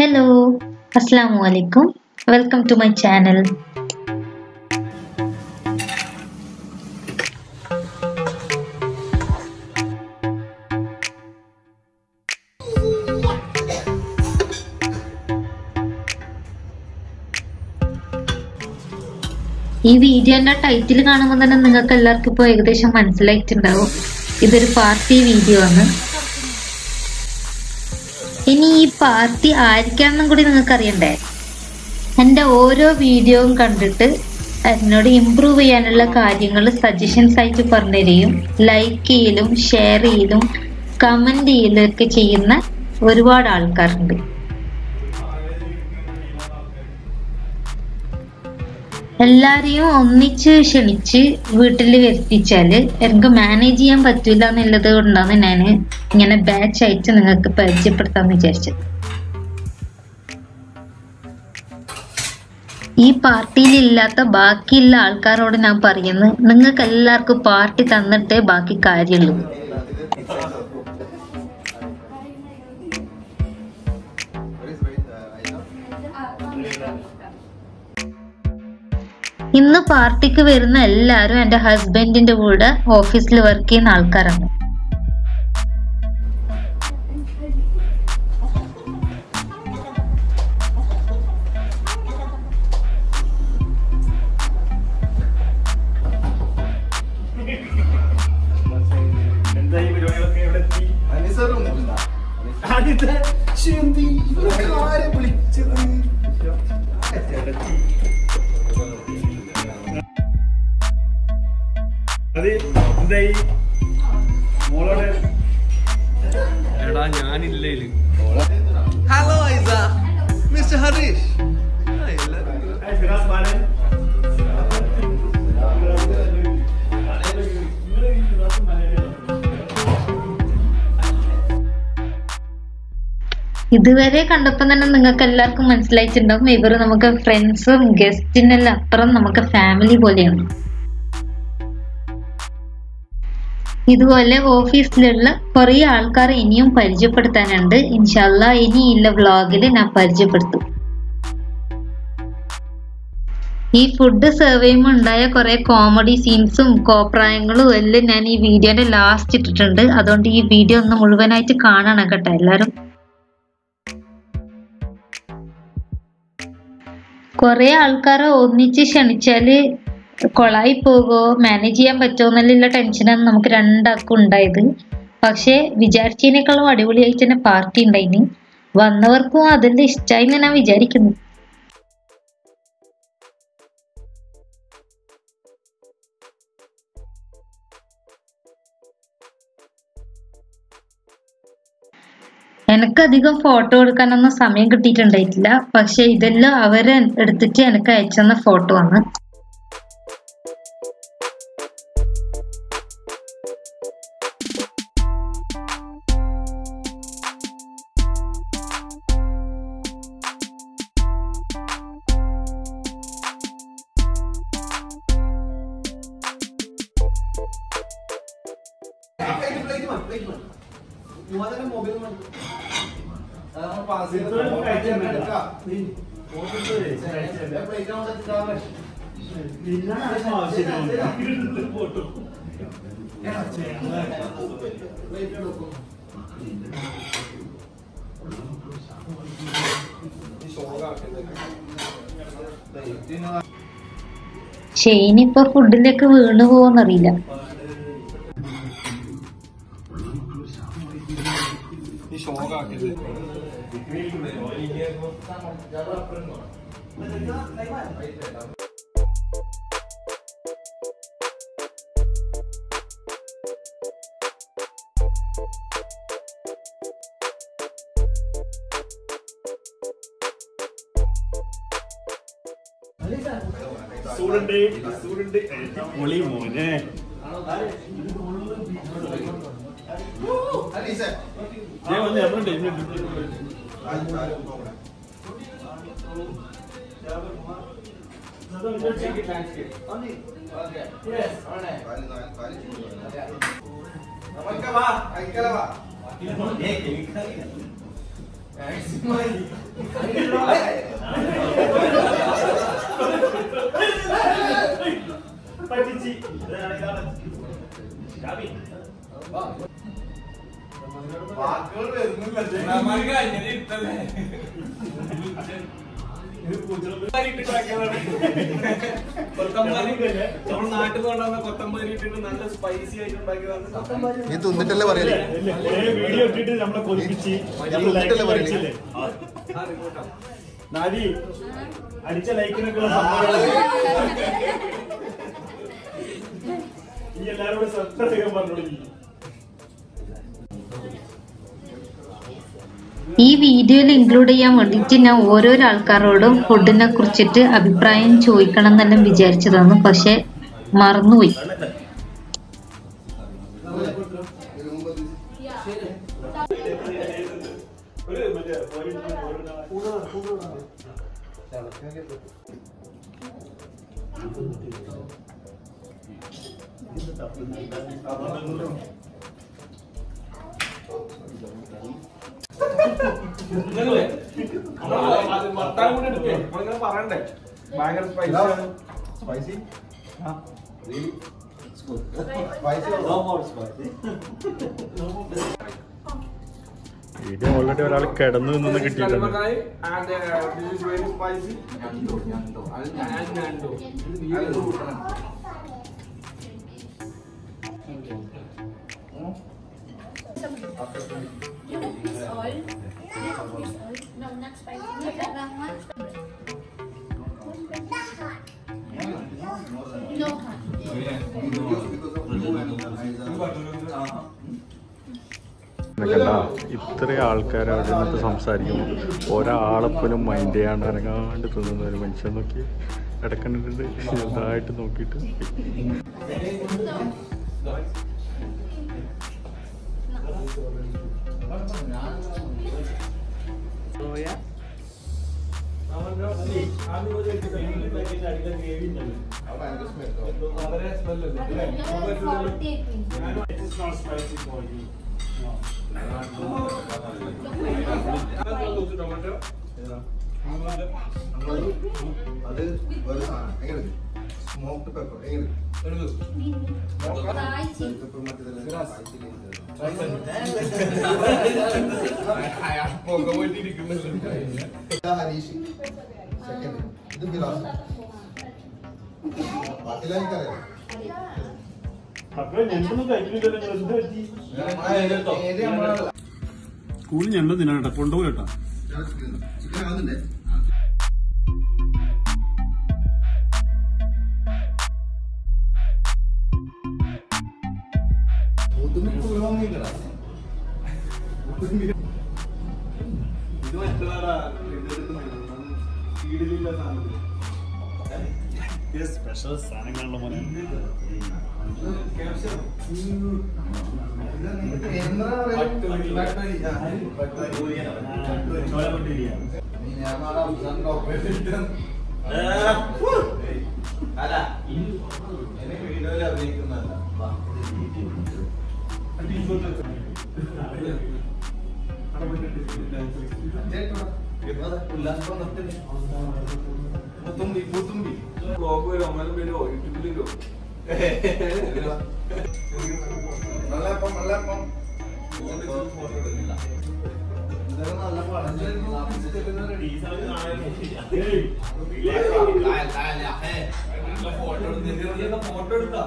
Hello, അസ്സാം വലൈക്കും welcome to my channel ഈ വീഡിയോന്റെ ടൈറ്റിൽ കാണുമ്പോൾ തന്നെ നിങ്ങൾക്ക് എല്ലാവർക്കും ഇപ്പോൾ ഏകദേശം മനസ്സിലായിട്ടുണ്ടാവും. ഇതൊരു പാർട്ടി വീഡിയോ ആണ്. ഇനി ഈ പാർട്ടി ആയിരിക്കാന്നും കൂടി നിങ്ങൾക്ക് അറിയണ്ടേ എന്റെ ഓരോ വീഡിയോയും കണ്ടിട്ട് എന്നോട് ഇമ്പ്രൂവ് ചെയ്യാനുള്ള കാര്യങ്ങൾ സജഷൻസ് ആയിട്ട് പറഞ്ഞു തരികയും ലൈക്ക് ചെയ്യലും ഷെയർ ചെയ്യലും കമന്റ് ചെയ്യലും ഒക്കെ ചെയ്യുന്ന ഒരുപാട് ആൾക്കാരുണ്ട്. എല്ലാരെയും ഒന്നിച്ച് ക്ഷണിച്ച് വീട്ടിൽ വരുത്തിച്ചാൽ എനിക്ക് മാനേജ് ചെയ്യാൻ പറ്റൂല എന്നുള്ളത് കൊണ്ടാണ് ഞാൻ ഇങ്ങനെ ബാച്ച് അയച്ച് നിങ്ങൾക്ക് പരിചയപ്പെടുത്താന്ന് വിചാരിച്ചത്. ഈ പാർട്ടിയിൽ ഇല്ലാത്ത ബാക്കിയുള്ള ആൾക്കാരോട് ഞാൻ പറയുന്നു നിങ്ങൾക്ക് എല്ലാവർക്കും പാർട്ടി തന്നിട്ടേ ബാക്കി കാര്യമുള്ളൂ. ഇന്ന് പാർട്ടിക്ക് വരുന്ന എല്ലാവരും എന്റെ ഹസ്ബൻഡിന്റെ കൂടെ ഓഫീസിൽ വർക്ക് ചെയ്യുന്ന ആൾക്കാരാണ്. എന്തായി മോളോടെ എടാ ഞാനില്ലേ ഹലോ ഐസ മിസ്റ്റർ ഹരീഷ് ഇതുവരെ കണ്ടപ്പോൾ തന്നെ നിങ്ങൾക്ക് എല്ലാവർക്കും മനസ്സിലായിട്ടുണ്ടാവും. ഇവർ നമുക്ക് ഫ്രണ്ട്സും ഗസ്റ്റിനെല്ലാം അപ്പുറം നമുക്ക് ഫാമിലി പോലെയാണ്. ഇതുപോലെ ഓഫീസിലുള്ള കുറേ ആൾക്കാരെ ഇനിയും പരിചയപ്പെടുത്താനുണ്ട്. ഇൻഷല്ല ഇനിയുള്ള വ്ളോഗിൽ ഞാൻ പരിചയപ്പെടുത്തും. ഈ ഫുഡ് സെർവ് ചെയ്യുമ്പോൾ ഉണ്ടായ കുറെ കോമഡി സീൻസും കോപ്രായങ്ങളും എല്ലാം ഞാൻ ഈ വീഡിയോന്റെ ലാസ്റ്റ് ഇട്ടിട്ടുണ്ട്. അതുകൊണ്ട് ഈ വീഡിയോ ഒന്ന് മുഴുവനായിട്ട് കാണണം കേട്ടോ എല്ലാരും. കുറെ ആൾക്കാരെ ഒന്നിച്ച് ക്ഷണിച്ചാൽ കൊളായി പോകോ മാനേജ് ചെയ്യാൻ പറ്റുമോ എന്നുള്ള ടെൻഷനാണ് നമുക്ക് രണ്ടാൾക്കും ഉണ്ടായത്. പക്ഷെ വിചാരിച്ചതിനേക്കാളും അടിപൊളിയായിട്ട് തന്നെ പാർട്ടി ഉണ്ടായിന്. വന്നവർക്കും അതിന്റെ ഇഷ്ടമായി ഞാൻ വിചാരിക്കുന്നു. എനിക്കധികം ഫോട്ടോ എടുക്കാനൊന്നും സമയം കിട്ടിയിട്ടുണ്ടായിട്ടില്ല. പക്ഷെ ഇതെല്ലാം അവർ എടുത്തിട്ട് എനിക്ക് അയച്ചു തന്ന ഫോട്ടോ ആണ്. ഇപ്പൊ ഫുഡിലേക്ക് വീണു പോവെന്നറിയില്ല ഈ ഷോൾ ആക്കരുത്. സൂടുണ്ട് സൂടുണ്ട് പൊളി മോനെ അലീസ, ഞാൻ വന്ന് എവിടെ ടൈം കിട്ടി വാക്കുകൾ വരുന്നില്ല. ഇത് പൂച്ചകൾ കൊത്തമ്പാരി നമ്മൾ നാട്ടിൽ നിന്ന് കൊണ്ടുവന്ന കൊത്തമ്പാരി ഇട്ടിട്ട് നല്ല സ്പൈസി ആയിട്ട് ഉണ്ടാക്കിയതാണ്. നീ തിന്നിട്ടല്ലേ പറയല്ലേ വീഡിയോ ഇട്ടിട്ട് നമ്മളെ കൊതിപ്പിച്ച് തിന്നിട്ടല്ലേ പറയൽ? അടിച്ചില്ലേ? ആ റിമോട്ടാ നാദി അടിച്ച ലൈക്കിനൊക്കെ ഈ എല്ലാരും കൂടെ സത്യം പറഞ്ഞോളൂ ഈ വീഡിയോയിൽ ഇൻക്ലൂഡ് ചെയ്യാൻ വേണ്ടിയിട്ട് ഞാൻ ഓരോരോ ആൾക്കാരോടും ഫുഡിനെ കുറിച്ചിട്ട് അഭിപ്രായം ചോദിക്കണം എന്നെല്ലാം വിചാരിച്ചതാണ്. പക്ഷെ മറന്നുപോയി. പറയണ്ടേ? ഭയങ്കര സ്പൈസി ആണ്. സ്പൈസി ആ. സ്പൈസി വീഡിയോ ഓൾറെഡി ഒരാൾ കിടന്നു നിന്ന് കിട്ടിയിട്ടുണ്ട്. and, ഇത്ര ആൾക്കാർ അവിടെ നിന്നിട്ട് സംസാരിക്കുന്നു ഒരാളെപ്പോലും മൈൻഡ് ചെയ്യാണ്ട് അനങ്ങാണ്ട് തിന്നുന്ന ഒരു മനുഷ്യൻ നോക്കി ഇടക്കണ്ടിട്ട് ചെറുതായിട്ട് നോക്കിയിട്ട്? അല്ലേ? ടൊമാറ്റോ അത് ഒരു സാധനം. എങ്ങനെ? സ്മോക്ഡ് പെപ്പർ എങ്ങനെ? ഹരീഷ്. സെക്കൻഡ് ഇത് ബിലാസ് ബാക്കിയെല്ലാം എനിക്കറിയാം. കൂടി ഞണ്ട് തിന്നാണ് കൊണ്ടുപോകട്ടോ ചിക്കൻ ആവുന്നുണ്ടേ ഇത് മറ്റേതാടാ സ്പീഡിലില്ല സാധനം. സ്പെഷ്യൽ സാധനങ്ങളുള്ള മോനെ. അല്ല എന്നെ വീഡിയോയിൽ അഭിനയിക്കുന്നതല്ല മുത്തുമ്പി മുത്തുമ്പി ബ്ലോഗ് വരും അമ്മലും വരുമോ യൂട്യൂബിൽ വരുമോ ഫോട്ടോ എടുക്കില്ല നല്ല പടം ഫോട്ടോ എടുത്താ